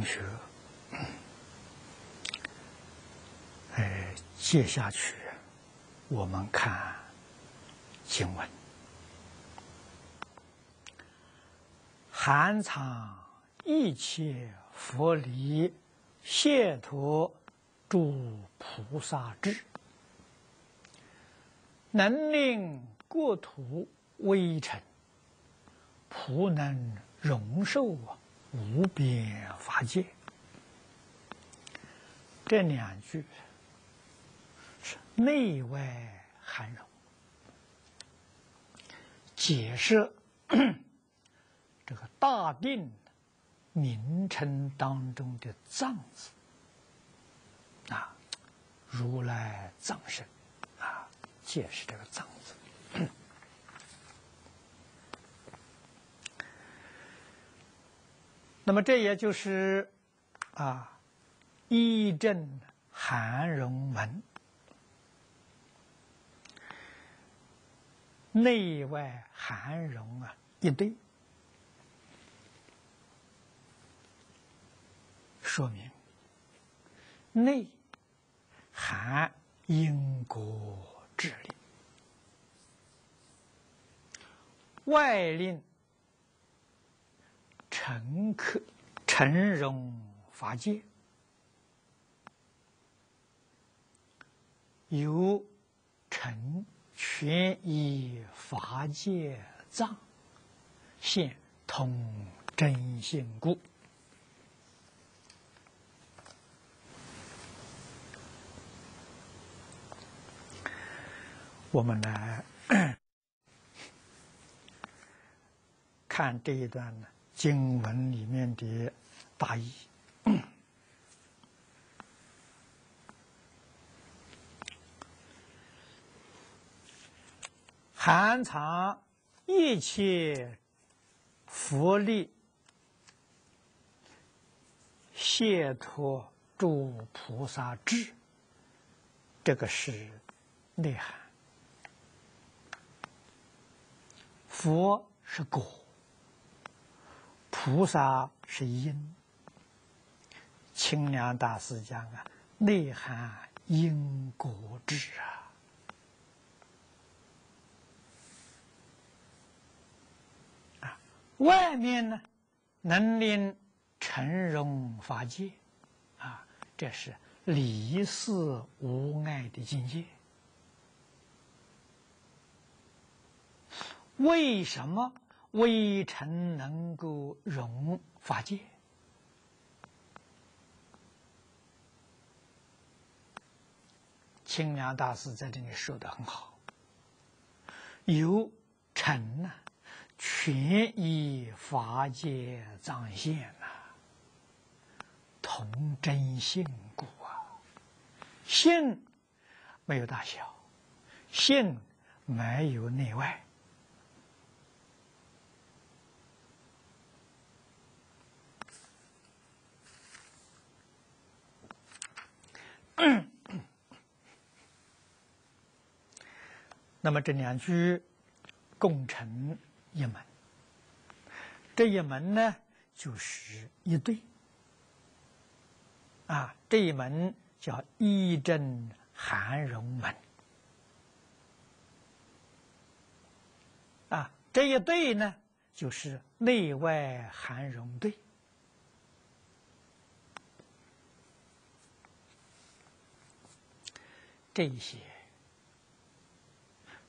同学，哎，接下去我们看经文：含藏一切佛理，解脱诸菩萨智，能令国土微尘，普能容受啊！无边法界，这两句是内外含容，解释 这个大定名称当中的“藏”字。啊，如来藏身。啊，解释这个“藏”字。那么这也就是啊，一正含容门，内外含容啊一对，说明内含因果智力，外令。乘客乘容法界，由乘全以法界藏现通真性故。我们来 看这一段呢。经文里面的大意，含藏一切福利，解脱诸菩萨智，这个是内涵。佛是果。菩萨是因，清凉大师讲啊，内涵因果智啊，啊，外面呢能令成容法界，啊，这是离世无碍的境界。为什么？微尘能够容法界，清凉大师在这里说的很好。由尘呐，全以法界彰显呐，同真性故啊。性没有大小，性没有内外。那么这两句共成一门，这一门呢就是一对啊，这一门叫一正含容门啊，这一对呢就是内外含容对。这些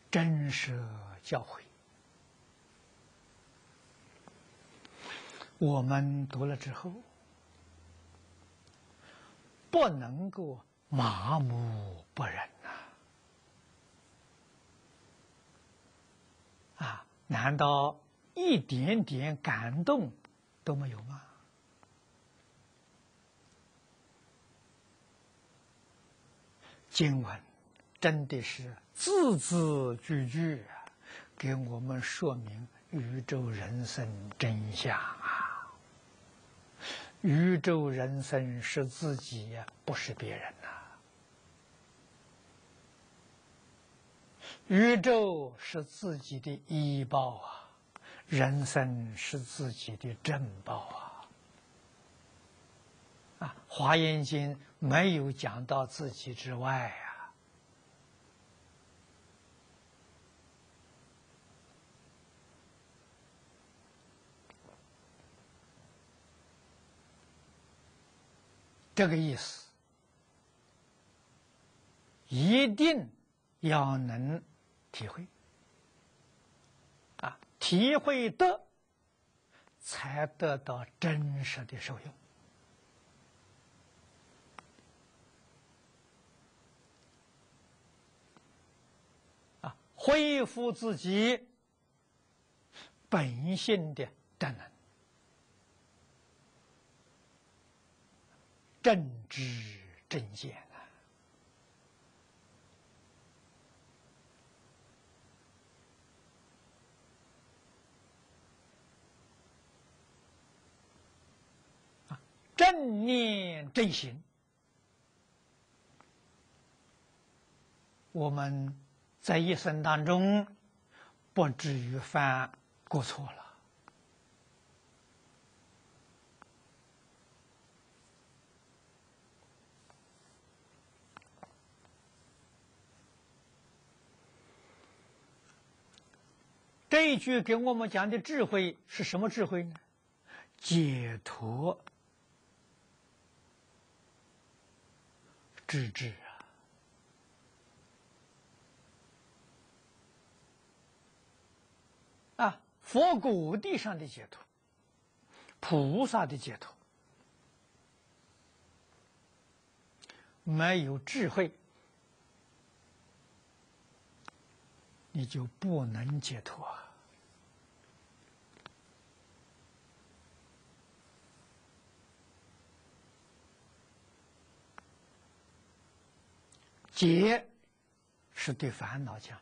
真实教诲，我们读了之后，不能够麻木不仁呐！啊，难道一点点感动都没有吗？经文真的是字字句句啊，给我们说明宇宙人生真相啊！宇宙人生是自己呀，不是别人呐。宇宙是自己的医报啊，人生是自己的正报啊。啊，《华严经》没有讲到自己之外呀，这个意思一定要能体会啊，体会得。才得到真实的受用恢复自己本性的正能，正知正见啊。正念正行，我们在一生当中不至于犯过错了。这一句给我们讲的智慧是什么智慧呢？解脱。智智啊！啊，佛果地上的解脱，菩萨的解脱，没有智慧，你就不能解脱。解是对烦恼讲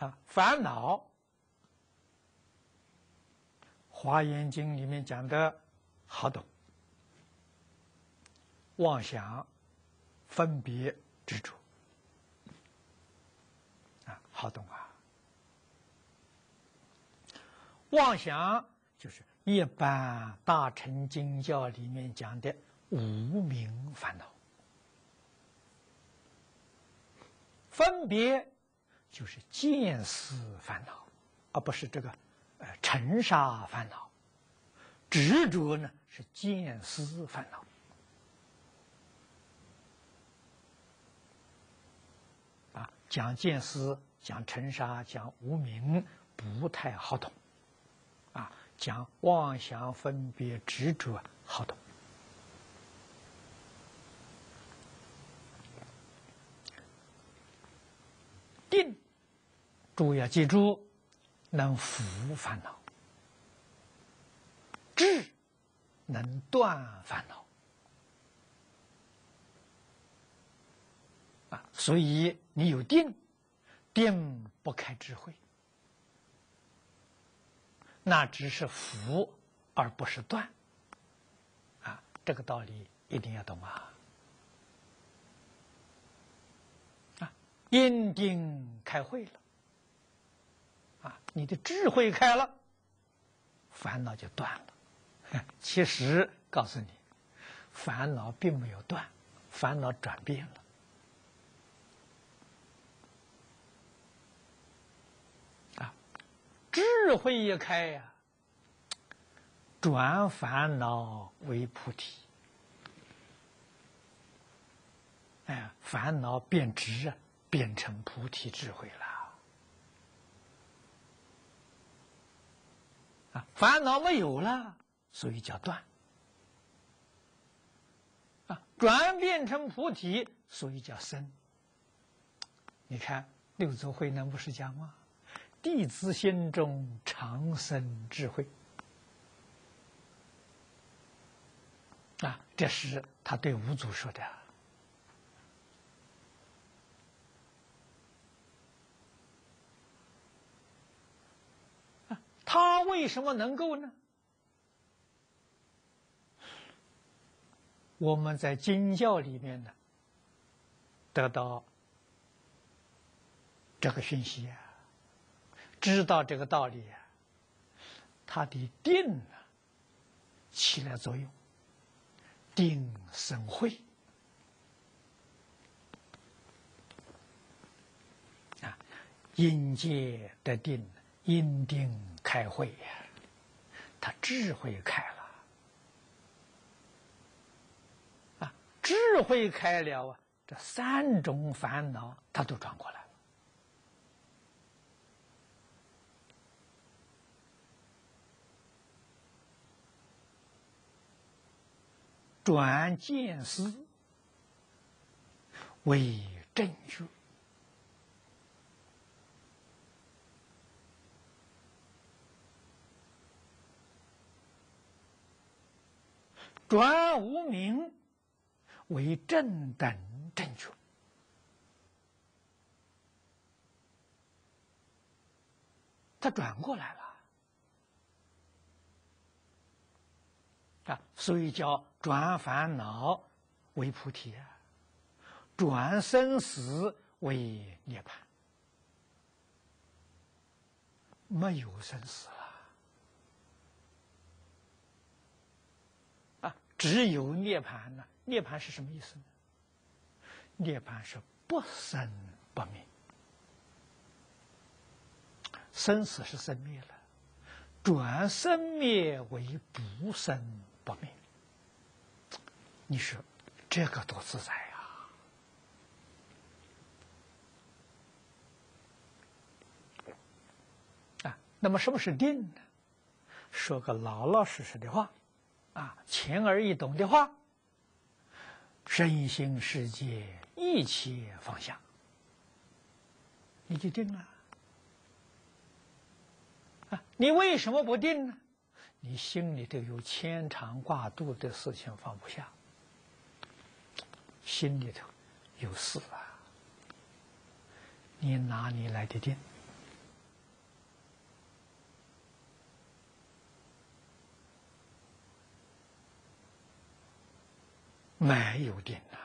啊，烦恼，《华严经》里面讲的好懂，妄想、分别、执着啊，好懂啊，妄想就是。一般大乘经教里面讲的无名烦恼，分别就是见思烦恼，而不是这个呃尘沙烦恼；执着呢是见思烦恼。啊，讲见思、讲尘沙、讲无名，不太好懂。啊讲妄想分别执着好懂，定，都要记住，能伏烦恼，智能断烦恼，啊，所以你有定，定不开智慧。那只是福，而不是断。啊，这个道理一定要懂啊！啊，因定开会了，你的智慧开了，烦恼就断了。其实告诉你，烦恼并没有断，烦恼转变了。啊智慧一开呀，转烦恼为菩提，哎，烦恼变直啊，变成菩提智慧了。啊，烦恼没有了，所以叫断。啊，转变成菩提，所以叫生。你看六祖慧能不是讲吗？弟子心中常生智慧，啊，这是他对五祖说的。他为什么能够呢？我们在经教里面呢，得到这个讯息啊。知道这个道理啊，他的定啊起了作用，定生慧啊，因界的定，因定开会呀，他智慧开了啊，智慧开了啊，这三种烦恼他都转过来了。转见思为正觉，转无名为正等正觉，他转过来了。啊，所以叫转烦恼为菩提，转生死为涅槃，没有生死了啊，只有涅槃呢。涅槃是什么意思呢？涅槃是不生不灭，生死是生灭了，转生灭为不生。不灭，你说这个多自在呀！啊，那么什么是定呢？说个老老实实的话，啊，浅而易懂的话，身心世界一切放下，你就定了。啊，你为什么不定呢？你心里头有牵肠挂肚的事情放不下，心里头有事啊，你哪里来的定？没有定啊。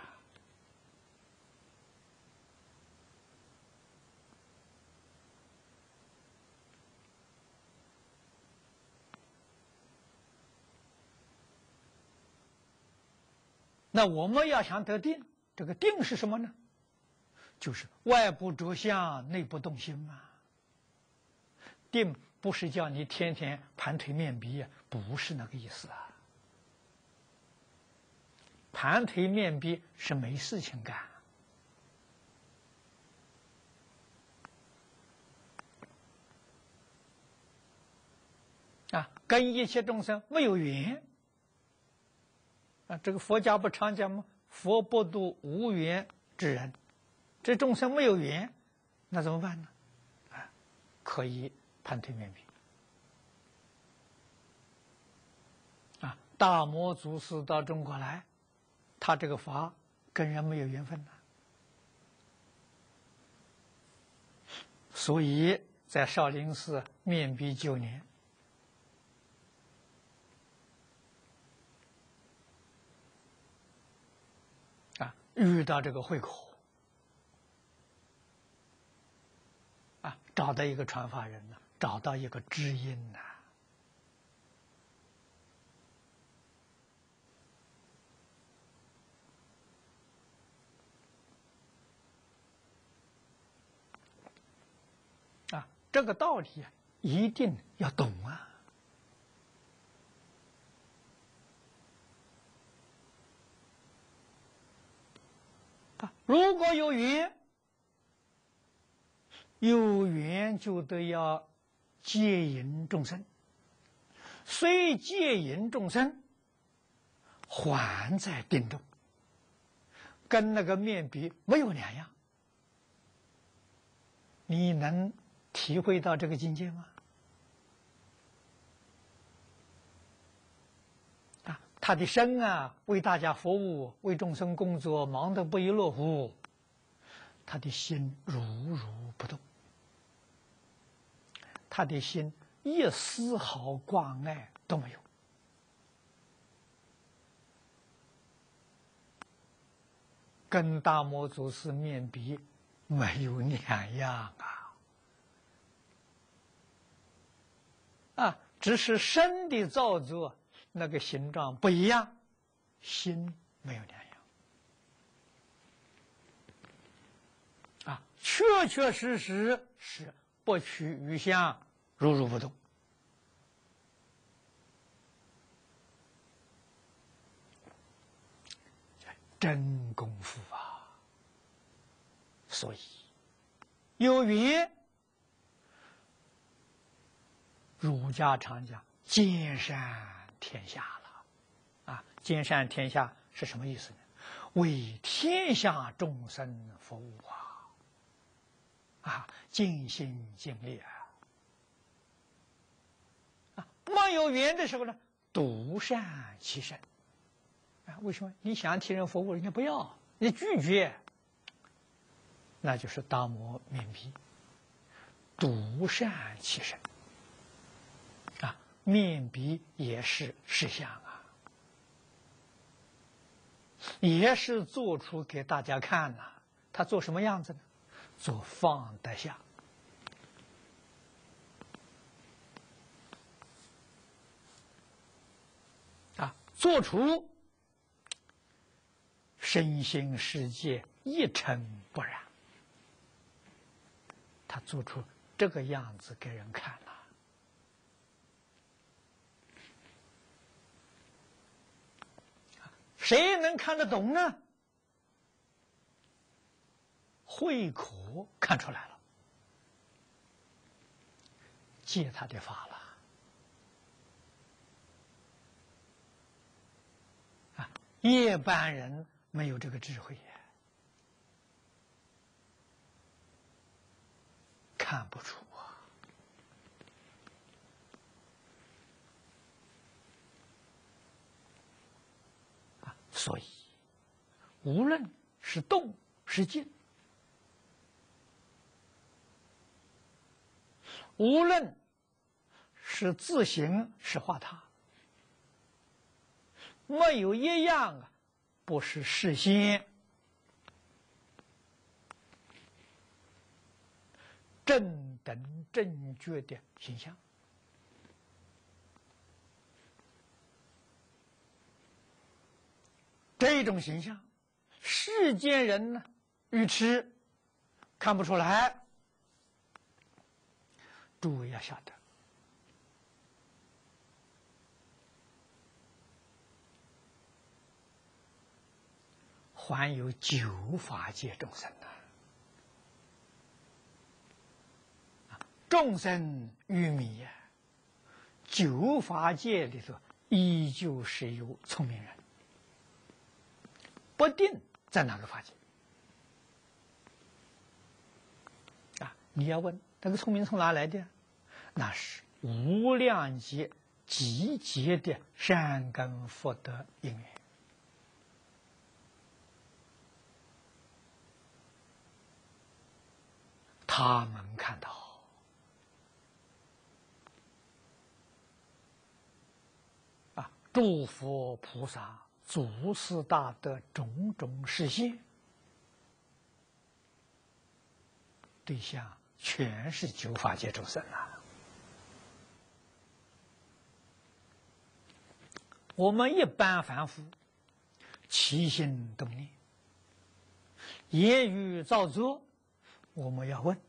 那我们要想得定，这个定是什么呢？就是外部着相，内部动心嘛。定不是叫你天天盘腿面壁，不是那个意思啊。盘腿面壁是没事情干啊，跟一切众生没有缘。啊，这个佛家不常讲吗？佛不度无缘之人，这众生没有缘，那怎么办呢？啊，可以盘腿面壁。啊，大魔祖师到中国来，他这个法跟人没有缘分呐，所以在少林寺面壁九年啊。遇到这个会口，啊，找到一个传法人呢，找到一个知音呐，这个道理啊，一定要懂啊。如果有缘，有缘就得要戒淫众生，虽戒淫众生，还在定中，跟那个面壁没有两样。你能体会到这个境界吗？啊他的身啊，为大家服务，为众生工作，忙得不亦乐乎。他的心如如不动，他的心一丝毫挂碍都没有，跟大魔祖师面壁没有两样啊！啊。只是身的造作那个形状不一样，心没有两样。啊，确确实实是不取于相，如如不动。真功夫啊！所以有缘，儒家常讲“兼善天下”了。啊，“兼善天下”是什么意思呢？为天下众生服务啊！啊，尽心尽力啊！啊，没有缘的时候呢，独善其身。啊，为什么你想替人服务，人家不要，你拒绝，那就是大魔面壁，独善其身。面壁也是实相啊，也是做出给大家看呐。他做什么样子呢？做放得下，啊，做出。身心世界一尘不染，他做出这个样子给人看了，谁能看得懂呢？慧可看出来了，借他的法了，啊，一般人。没有这个智慧，看不出所以无论是动是静，无论是自行是化他，没有一样啊。不是事先正等正觉的形象，这种形象，世间人呢，愚痴看不出来。诸位要晓得。还有九法界众生呐，众生愚迷呀，九法界里头依旧是有聪明人，不定在哪个法界啊！你要问那个聪明从哪来的？那是无量劫集结的善根福德因缘。他们看到啊，诸佛菩萨、祖师大德种种实现，对象全是九法界众生啊。我们一般凡夫，起心动念，言语造作。我们要问：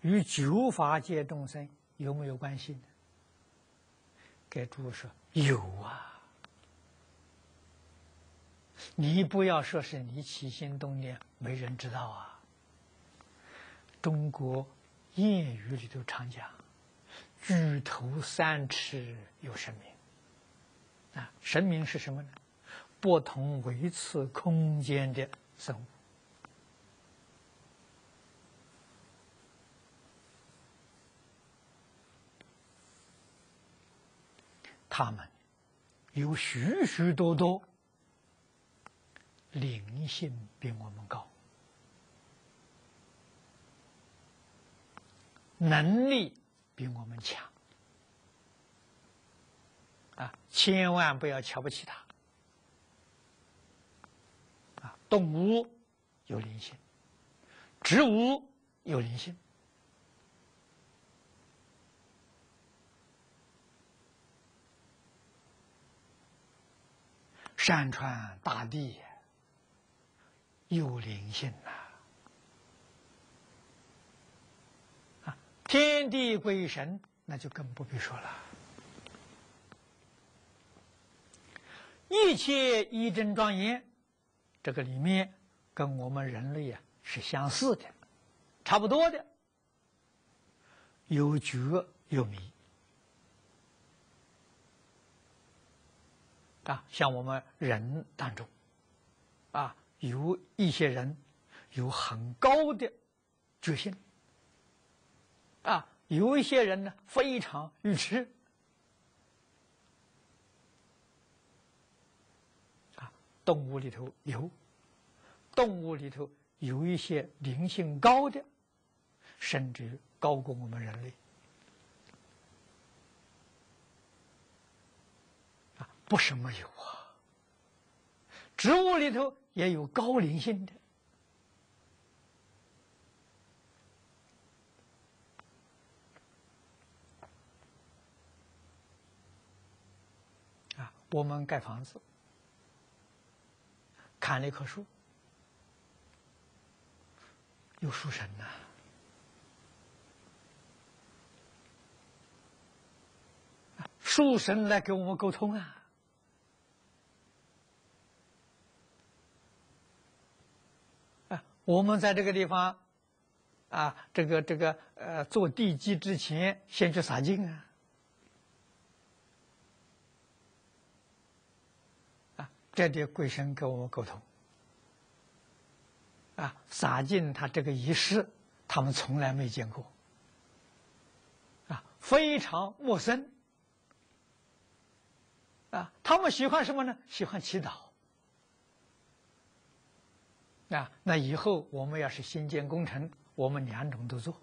与九法界众生有没有关系呢？给诸说有啊！你不要说是你起心动念，没人知道啊。中国谚语里头常讲：“举头三尺有神明。”啊，神明是什么呢？不同维次空间的生物。他们有许许多多灵性比我们高，能力比我们强啊！千万不要瞧不起他啊！动物有灵性，植物有灵性山川大地有灵性呐！啊，天地鬼神那就更不必说了。一切一真庄严，这个里面跟我们人类啊是相似的，差不多的，有觉有迷。啊，像我们人当中，啊，有一些人有很高的决心，啊，有一些人呢非常愚痴，啊，动物里头有，动物里头有一些灵性高的，甚至高过我们人类。不是没有啊，植物里头也有高灵性的啊。我们盖房子，砍了一棵树，有树神呐，树神来跟我们沟通啊。我们在这个地方，啊，这个这个呃，做地基之前，先去洒净啊，啊，这点鬼神跟我们沟通，啊，洒净他这个仪式，他们从来没见过，啊，非常陌生，啊，他们喜欢什么呢？喜欢祈祷。啊，那以后我们要是新建工程，我们两种都做，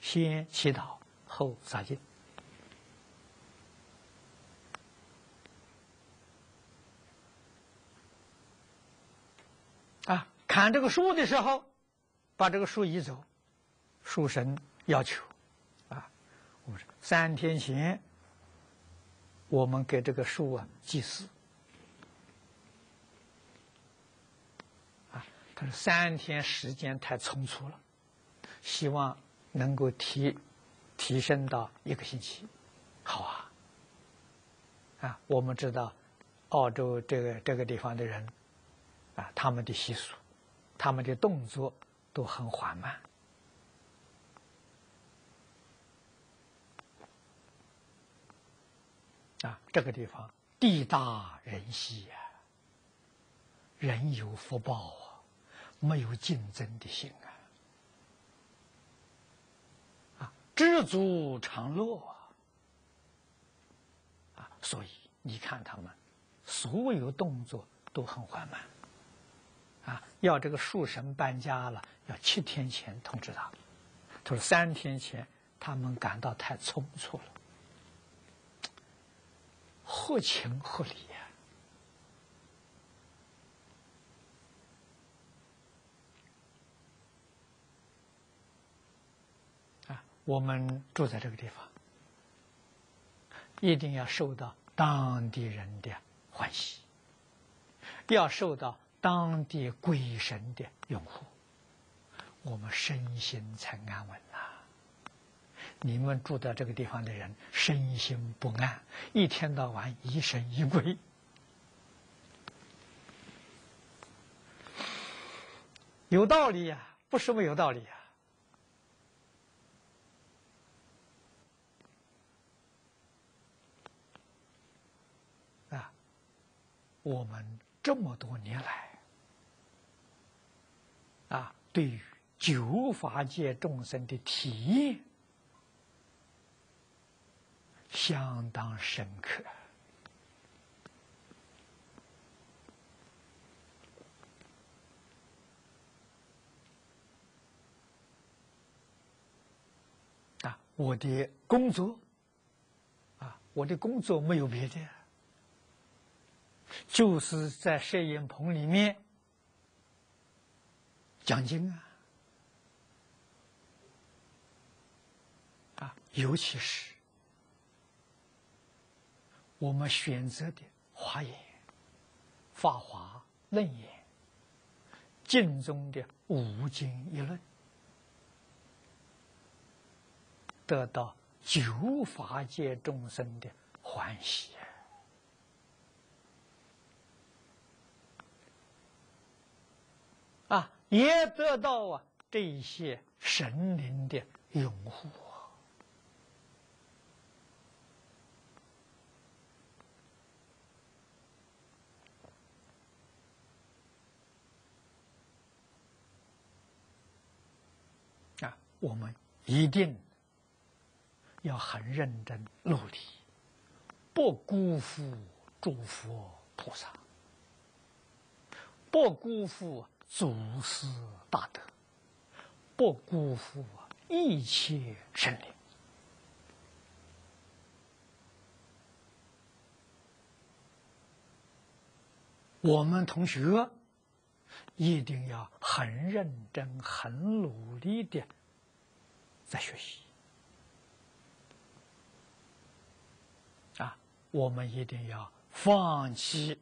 先祈祷后洒净。啊，砍这个树的时候，把这个树移走，树神要求，啊，我们说三天前，我们给这个树啊祭祀。三天时间太匆促了，希望能够提提升到一个星期，好啊！啊，我们知道澳洲这个这个地方的人啊，他们的习俗，他们的动作都很缓慢啊。这个地方地大人稀呀，人有福报。没有竞争的心啊！啊，知足常乐啊！啊，所以你看他们所有动作都很缓慢啊。要这个树神搬家了，要七天前通知他。他说三天前他们感到太匆促了，合情合理。我们住在这个地方，一定要受到当地人的欢喜，要受到当地鬼神的拥护，我们身心才安稳呐。你们住在这个地方的人身心不安，一天到晚疑神疑鬼，有道理呀，不是没有道理呀。我们这么多年来，啊，对于九法界众生的体验相当深刻啊！我的工作，啊，我的工作没有别的。就是在摄影棚里面讲经啊，啊，尤其是我们选择的华严法华楞严》，经中的五经一论，得到九法界众生的欢喜啊，也得到啊这些神灵的拥护啊。我们一定要很认真努力，不辜负诸佛菩萨，不辜负祖师大德，不辜负一切生灵。我们同学一定要很认真、很努力的。在学习啊！我们一定要放弃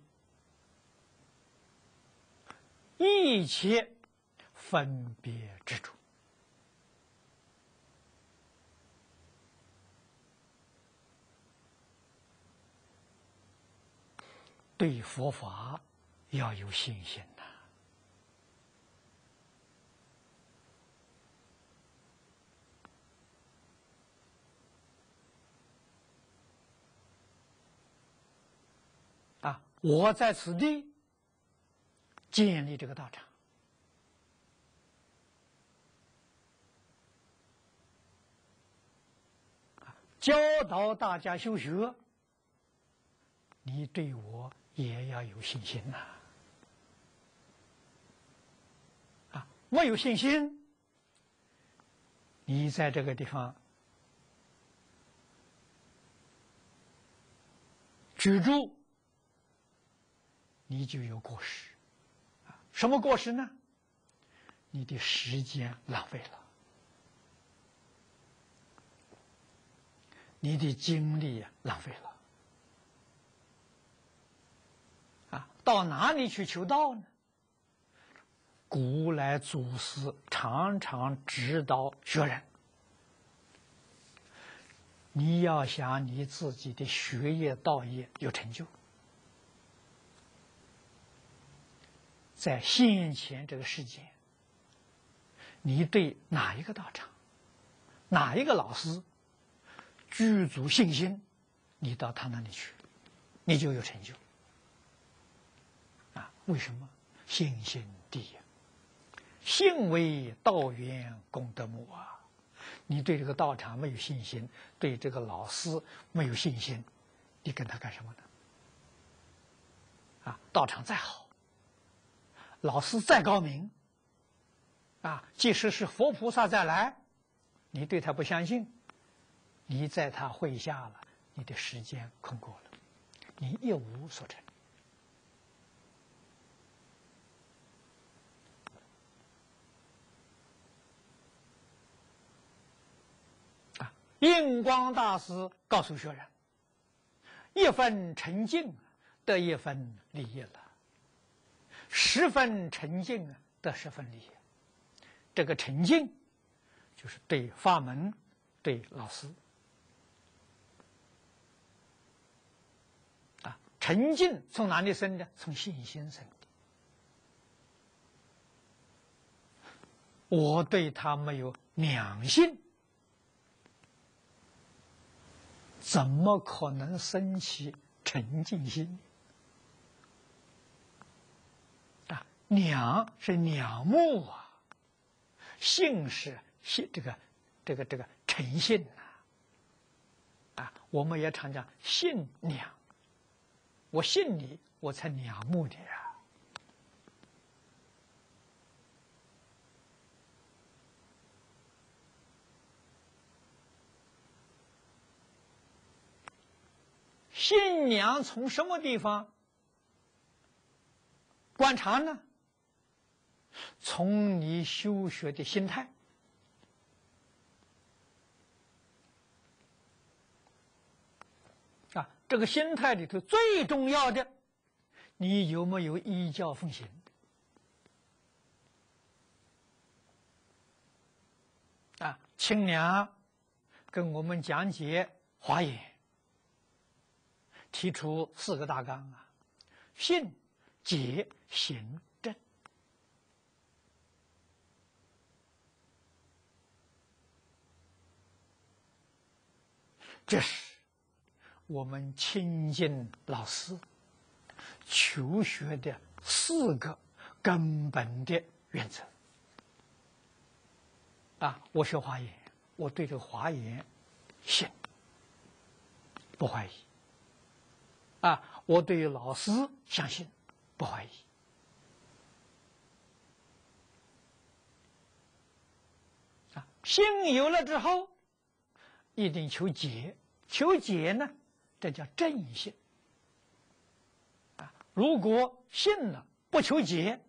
一切分别之处，对佛法要有信心呐！啊。我在此地建立这个道场，教导大家修学，你对我也要有信心呐！啊，我有信心，你在这个地方居住。你就有过失，啊，什么过失呢？你的时间浪费了，你的精力浪费了，啊，到哪里去求道呢？古来祖师常常指导学人，你要想你自己的学业道业有成就。在先前这个世界，你对哪一个道场、哪一个老师具足信心，你到他那里去，你就有成就。啊，为什么？信心第一，信为道源功德母啊！你对这个道场没有信心，对这个老师没有信心，你跟他干什么呢？啊，道场再好。老师再高明，啊，即使是佛菩萨再来，你对他不相信，你在他会下了，你的时间空过了，你一无所成。啊，印光大师告诉学人：一分沉静，得一分利益了。十分沉静啊，得十分利。这个沉静，就是对法门、对老师啊。沉静从哪里生的？从信心生的。我对他没有两性，怎么可能升起沉静心？娘是娘目啊，姓是姓这个这个这个诚信呐，啊，我们也常讲信娘，我信你，我才娘目的啊。信娘从什么地方观察呢？从你修学的心态。啊，这个心态里头最重要的，你有没有依教奉行？啊，清凉跟我们讲解《华严》，提出四个大纲啊：信、解、行、正。这是我们亲近老师。求学的四个根本的原则啊！我学华严，我对这个华严信，不怀疑啊！我对老师相信，不怀疑啊！信有了之后，一定求解，求解呢，这叫正信。如果信了不求解，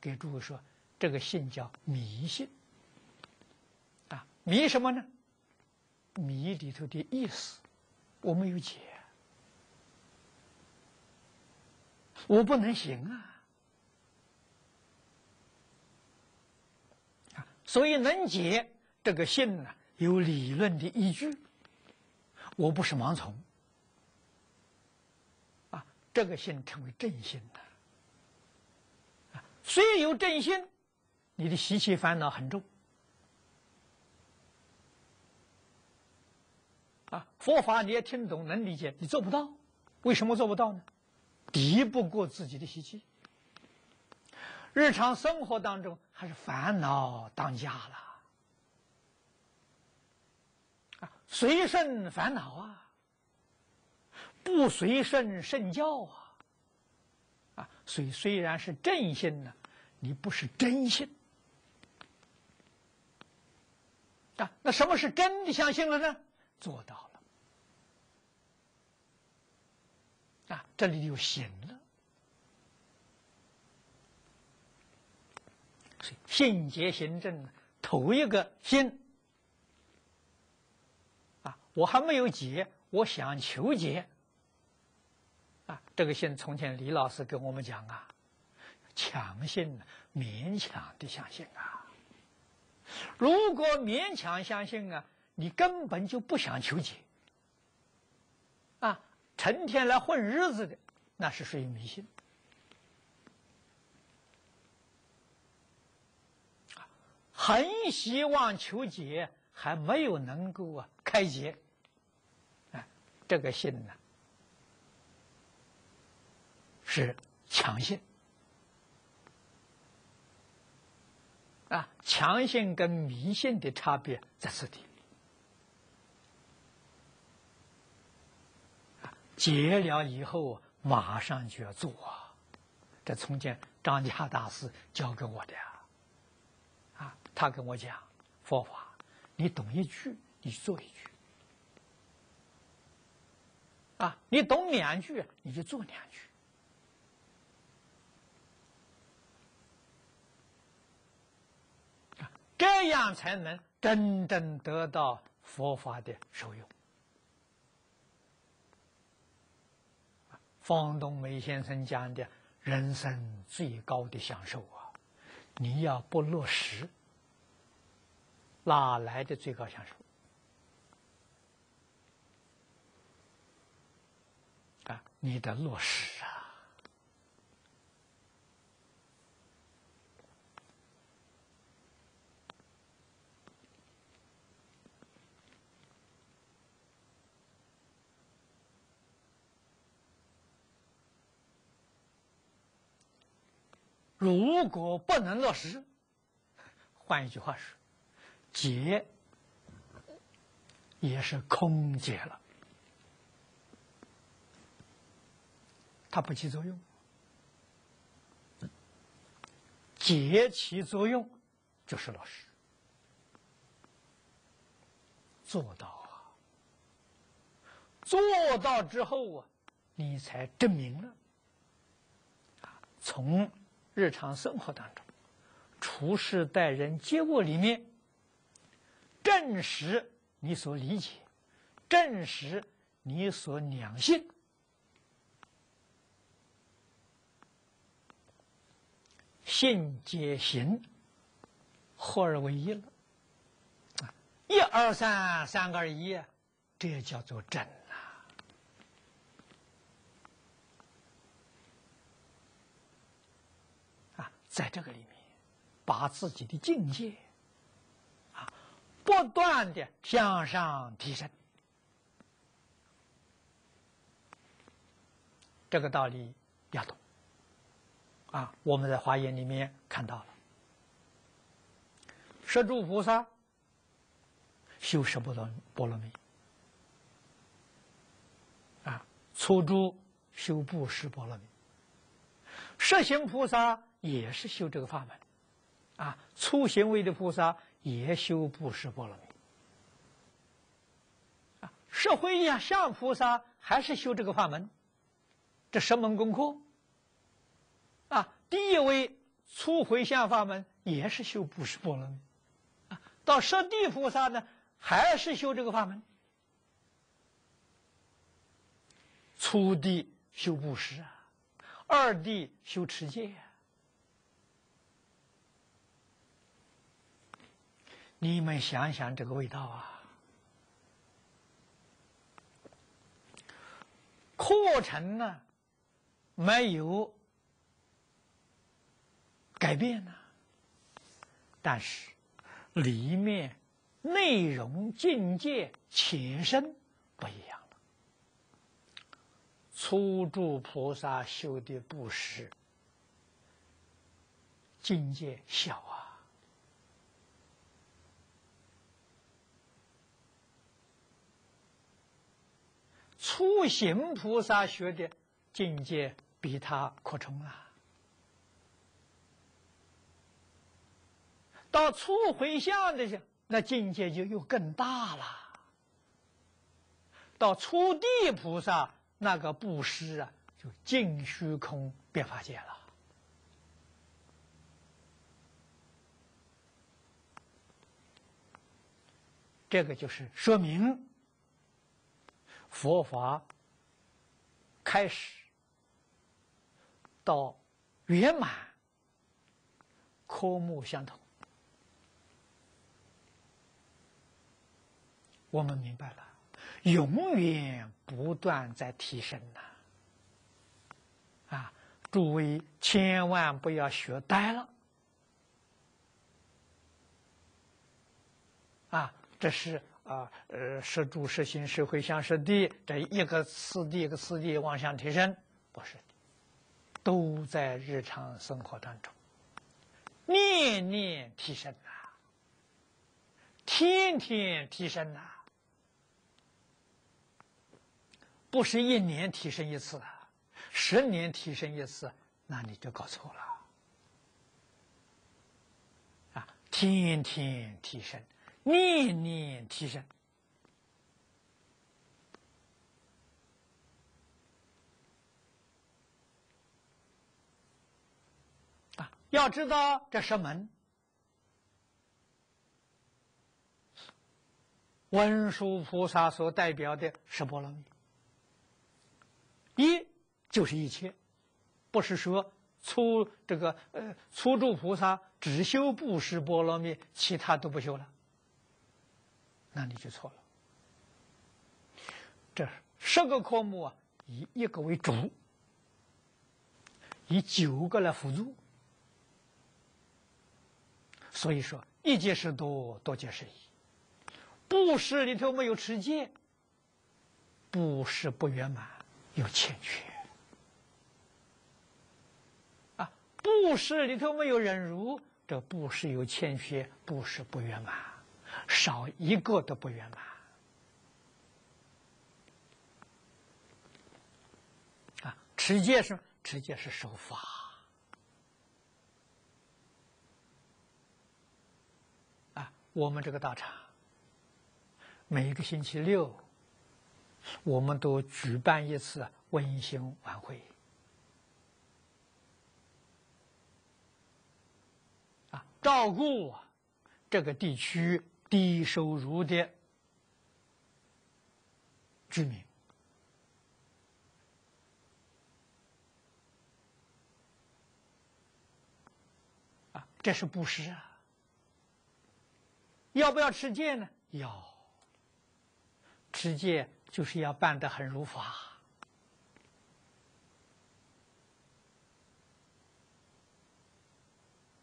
给诸位说，这个信叫迷信。啊，迷什么呢？迷里头的意思，我没有解，我不能行啊。啊，所以能解这个信呢，有理论的依据，我不是盲从啊。这个心称为正心的啊，虽有正心，你的习气烦恼很重啊。佛法你也听懂能理解，你做不到，为什么做不到呢？敌不过自己的习气，日常生活当中还是烦恼当家了啊，随顺烦恼啊。不随顺圣教啊，啊，所以虽然是正信呢，你不是真信啊。那什么是真的相信了呢？做到了啊，这里就行了。所以信结行正，头一个信，我还没有解，我想求解。啊，这个信从前李老师跟我们讲啊，强信勉强的相信啊。如果勉强相信啊，你根本就不想求解啊，成天来混日子的，那是属于迷信。很希望求解，还没有能够啊开解，这个信呢。是强信啊，强信跟迷信的差别在此地。结了以后马上就要做啊，这从前张家大师教给我的呀，啊，他跟我讲佛法，你懂一句，你做一句，啊，你懂两句，你就做两句。这样才能真正得到佛法的受用。方东梅先生讲的人生最高的享受啊，你要不落实，哪来的最高享受？啊，你得落实啊。如果不能落实，换一句话说，解也是空解了，它不起作用。解起作用就是老师，做到啊，做到之后啊，你才证明了啊，从。日常生活当中，处事待人接物里面，证实你所理解，证实你所两性，信皆行，合而为一了。一二三，三个一，这叫做真呐！啊，在这个里面，把自己的境界啊，不断的向上提升。这个道理要懂。啊，我们在华严里面看到了，十住菩萨修十波罗波罗蜜，啊，初住修布施波罗蜜，实行菩萨也是修这个法门，啊，初行为的菩萨也修布施波罗蜜，啊，社会呀，像菩萨还是修这个法门，这十门功课？啊，第一位初回向法门也是修布施波罗蜜，啊，到舍地菩萨呢还是修这个法门，初地修布施啊，二地修持戒，你们想想这个味道啊，课程呢没有。改变呢，但是里面内容境界前身不一样了。初住菩萨修的布施境界小啊，初行菩萨学的境界比他扩充了。到初回向的时候，那境界就又更大了。到初地菩萨那个布施啊，就尽虚空变法界了。这个就是说明佛法开始到圆满，科目相同。我们明白了，永远不断在提升呐！啊，诸位千万不要学呆了！啊，这是啊，呃，是住是行是回向是地，这一个次第一个次第往上提升，不是的，都在日常生活当中，念念提升呐，天天提升呐。不是一年提升一次，十年提升一次，那你就搞错了。啊，天天提升，年年提升。啊，要知道这是门，文殊菩萨所代表的是波罗蜜。一就是一切，不是说初这个呃初住菩萨只修布施波罗蜜，其他都不修了，那你就错了。这十个科目啊，以一个为主，以九个来辅助，所以说一戒是多，多戒是一。布施里头没有持戒，布施不圆满。有欠缺啊！布施里头没有忍辱，这布施有欠缺，布施不圆满，少一个都不圆满啊！持戒是持戒是守法啊！我们这个道场每一个星期六。我们都举办一次温馨晚会，啊，照顾这个地区低收入的居民，这是布施啊。要不要持戒呢？要。持戒就是要办得很如法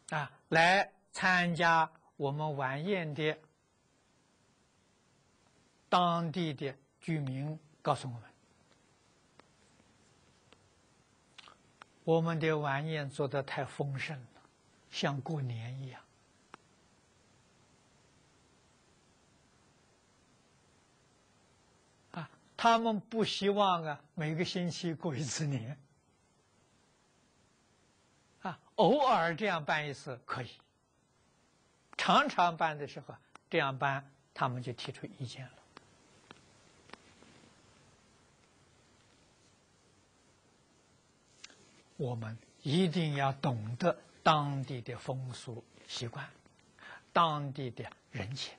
啊！来参加我们晚宴的当地的居民告诉我们，我们的晚宴做的太丰盛了，像过年一样。他们不希望啊，每个星期过一次年，啊，偶尔这样办一次可以，常常办的时候这样办，他们就提出意见了。我们一定要懂得当地的风俗习惯，当地的人情。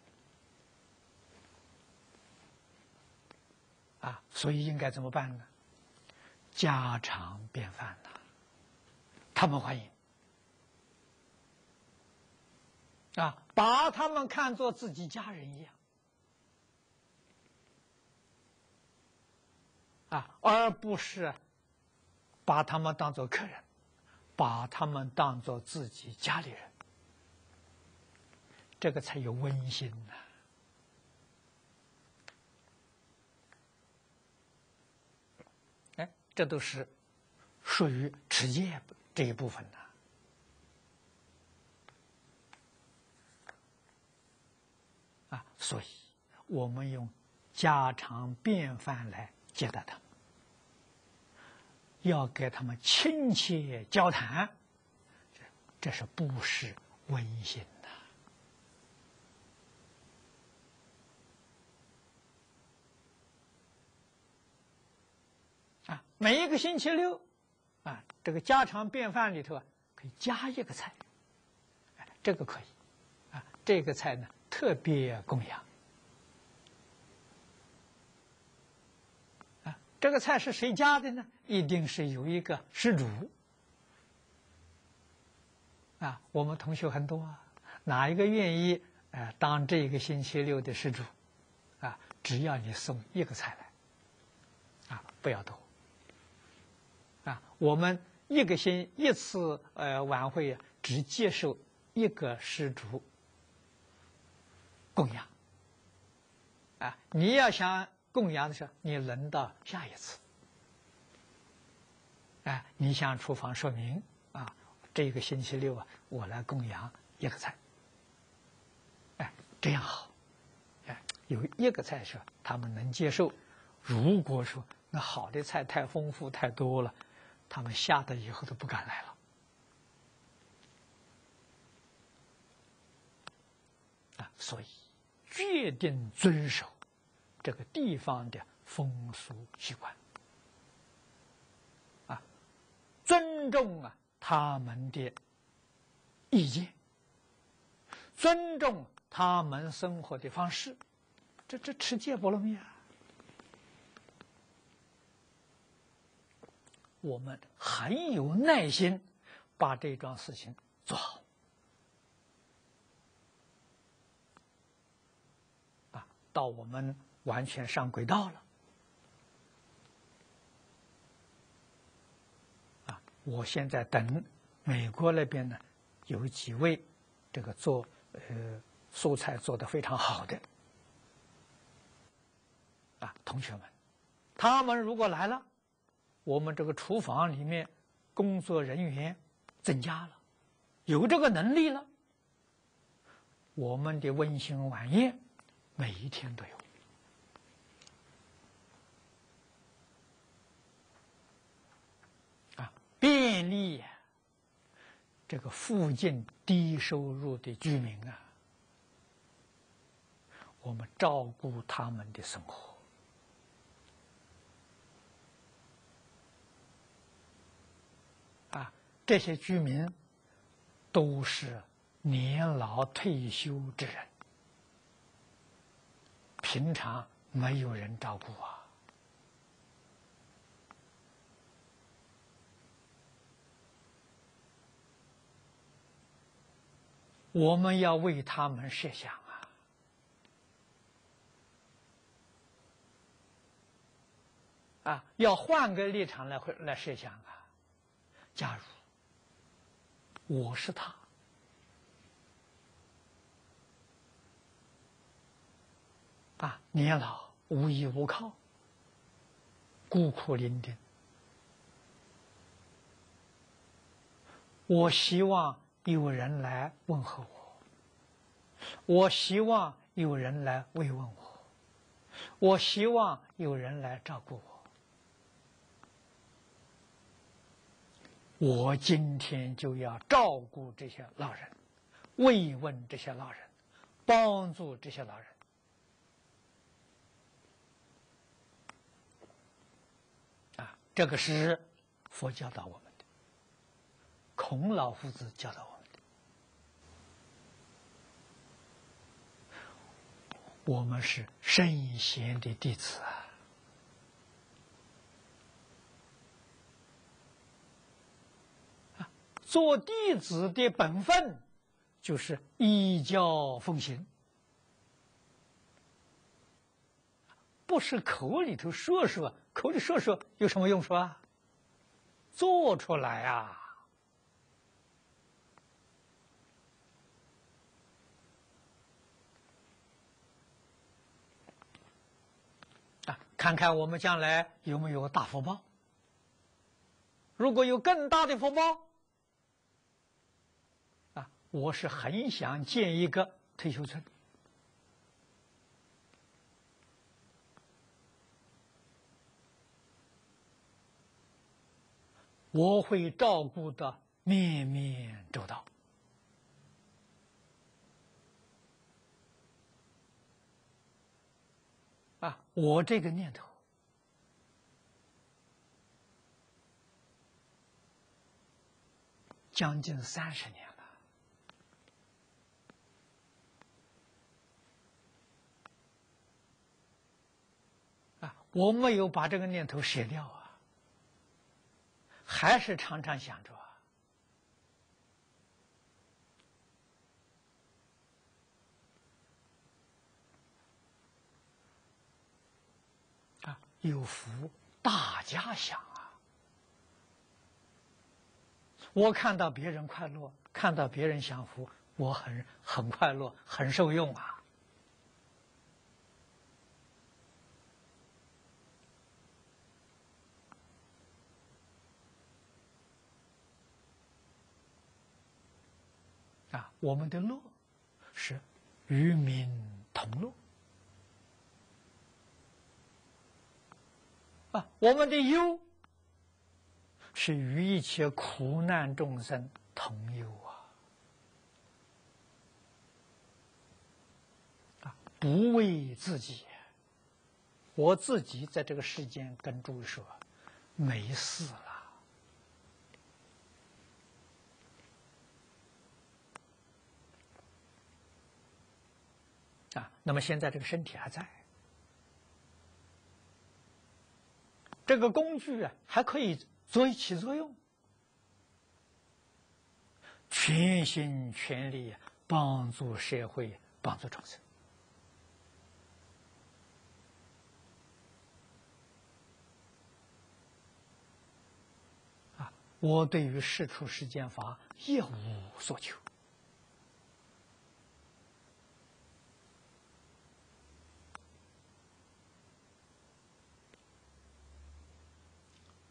啊，所以应该怎么办呢？家常便饭呐，他们欢迎。啊，把他们看作自己家人一样，啊，而不是把他们当做客人，把他们当做自己家里人，这个才有温馨呐。这都是属于持戒这一部分的啊，所以我们用家常便饭来接待他们，要给他们亲切交谈，这这是不失温馨。啊，每一个星期六，啊，这个家常便饭里头啊，可以加一个菜，这个可以，啊，这个菜呢特别供养，啊，这个菜是谁加的呢？一定是有一个施主，啊，我们同学很多啊，哪一个愿意啊当这个星期六的施主，啊，只要你送一个菜来，啊，不要多。啊，我们一个星一次呃晚会只接受一个施主供养。啊，你要想供养的时候，你轮到下一次。哎，你向厨房说明啊，这个星期六啊，我来供养一个菜。哎，这样好。哎，有一个菜是他们能接受。如果说那好的菜太丰富太多了。他们吓得以后都不敢来了啊！所以决定遵守这个地方的风俗习惯啊，尊重啊他们的意见，尊重他们生活的方式，这这吃戒不容易啊！我们很有耐心，把这桩事情做好。啊，到我们完全上轨道了。啊，我现在等美国那边呢，有几位这个做呃蔬菜做的非常好的啊同学们，他们如果来了。我们这个厨房里面工作人员增加了，有这个能力了，我们的温馨晚宴每一天都有啊，便利这个附近低收入的居民啊，我们照顾他们的生活。这些居民都是年老退休之人，平常没有人照顾啊！我们要为他们设想啊！啊，要换个立场来来设想啊！假如我是他，啊，年老无依无靠，孤苦伶仃，我希望。有人来问候我，我希望有人来慰问我，我希望有人来照顾我。我今天就要照顾这些老人，慰问这些老人，帮助这些老人。啊，这个是佛教导我们的，孔老夫子教导我们。我们是圣贤的弟子啊！做弟子的本分就是依教奉行，不是口里头说说，口里说说有什么用处啊？做出来啊！看看我们将来有没有大福报？如果有更大的福报，我是很想建一个退休村，我会照顾的面面周到。啊，我这个念头将近三十年了。啊，我没有把这个念头舍掉啊，还是常常想着啊。有福，大家享啊！我看到别人快乐，看到别人享福，我很很快乐，很受用啊！啊，我们的乐是与民同乐。啊，我们的忧是与一切苦难众生同忧啊！啊，不为自己，我自己在这个世间跟诸位说，没事。啊，那么现在这个身体还在。这个工具啊，还可以做起作用，全心全力帮助社会，帮助众生。啊，我对于世出世间法一无所求。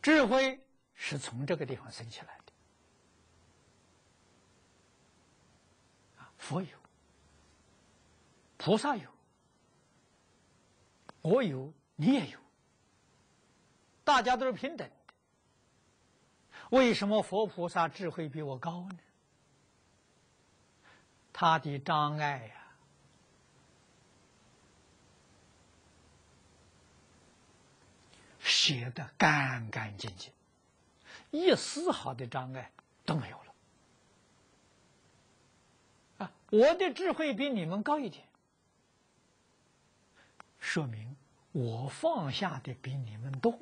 智慧是从这个地方生起来的，啊，佛有，菩萨有，我有，你也有，大家都是平等的。为什么佛菩萨智慧比我高呢？他的障碍呀。写的干干净净，一丝毫的障碍都没有了。啊，我的智慧比你们高一点，说明我放下的比你们多。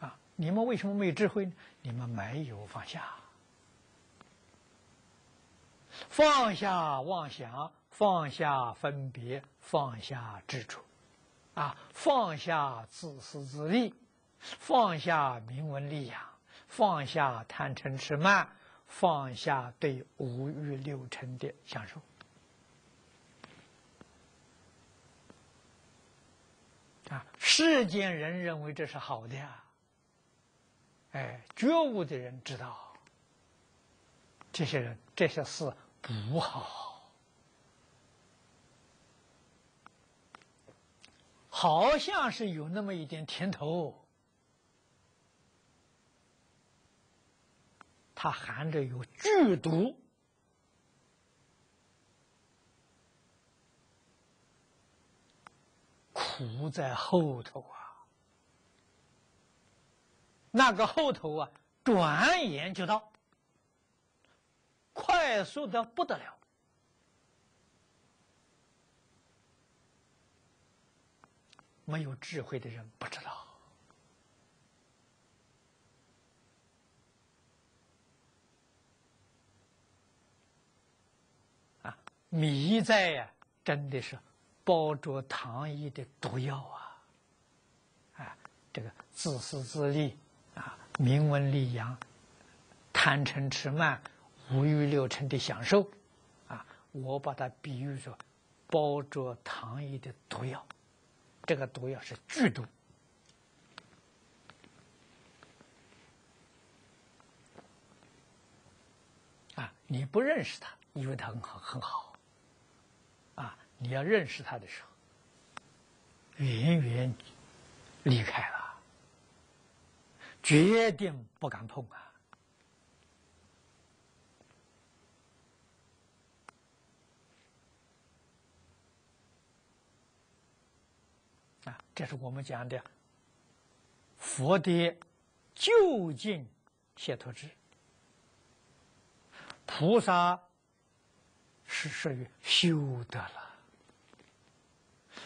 啊，你们为什么没有智慧呢？你们没有放下。放下妄想，放下分别，放下执着，啊，放下自私自利，放下名闻利养，放下贪嗔痴慢，放下对五欲六尘的享受。啊，世间人认为这是好的呀，哎，觉悟的人知道，这些人这些事不好，好像是有那么一点甜头，它含着有剧毒。苦在后头啊！那个后头啊，转眼就到，快速的不得了。没有智慧的人不知道啊，迷在呀，真的是。包着糖衣的毒药啊！啊，这个自私自利啊，名闻利养，贪嗔痴慢，五欲六尘的享受啊，我把它比喻作包着糖衣的毒药，这个毒药是剧毒啊！你不认识他，以为他很好很好啊。你要认识他的时候，远远离开了，决定不敢碰啊！啊，这是我们讲的佛的究竟解脱之菩萨是属于修得了。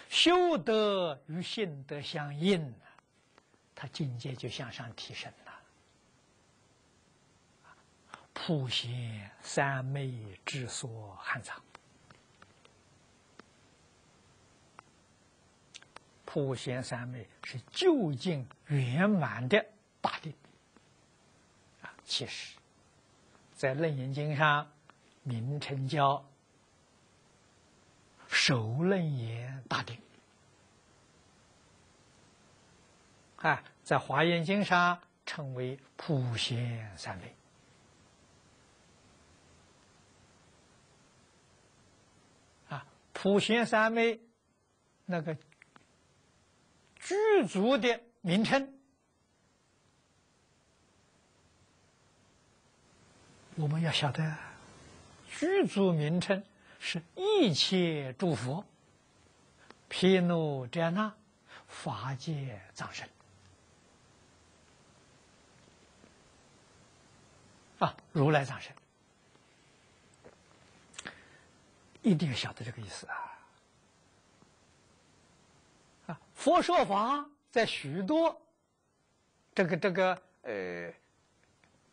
修德与性德相应，他境界就向上提升了。普贤三昧之所含藏，普贤三昧是究竟圆满的大定。啊，其实，在楞严经上名称叫。首楞严大定，啊，在华严经上称为普贤三昧，啊，普贤三昧那个具足的名称，我们要晓得具足名称。是一切诸佛，毗卢遮那，法界藏身啊，如来藏身，一定要晓得这个意思啊！啊，佛说法在许多这个这个呃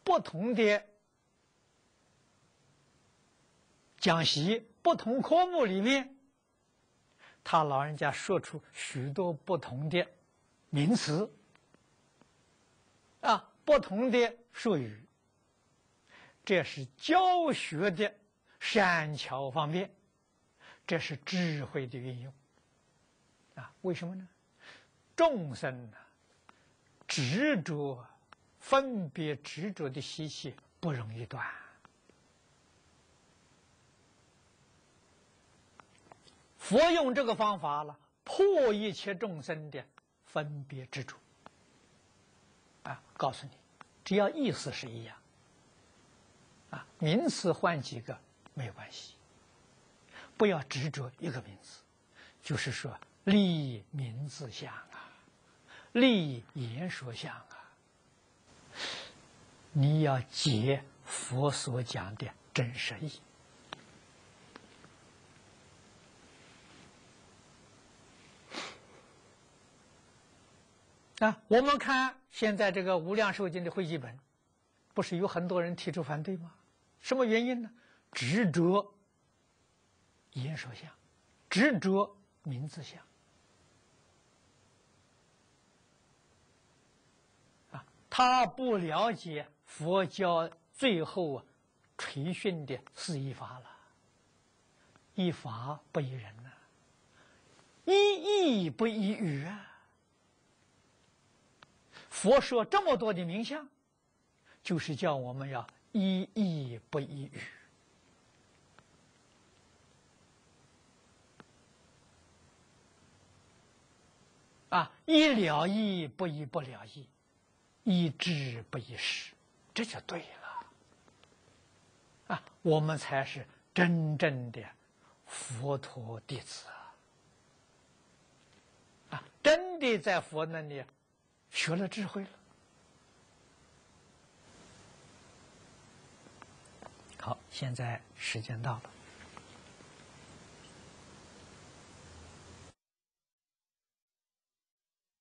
不同的讲习。不同科目里面，他老人家说出许多不同的名词，啊，不同的术语，这是教学的善巧方便，这是智慧的运用，啊，为什么呢？众生呢，执着、分别执着的习气不容易断。佛用这个方法了，破一切众生的分别执着。啊，告诉你，只要意思是一样，啊，名词换几个没有关系，不要执着一个名词，就是说立名字相立言说相啊，你要解佛所讲的真实意。啊，我们看现在这个无量寿经的会记本，不是有很多人提出反对吗？什么原因呢？执着言说相，执着名字相。啊，他不了解佛教最后垂训的四依法了，依法不依人呐，依义不依语啊。佛说这么多的名相，就是叫我们要依义不依语。啊，一了义不一不了义，一知不一识，这就对了。啊，我们才是真正的佛陀弟子啊！啊，真的在佛那里学了智慧了。好，现在时间到了。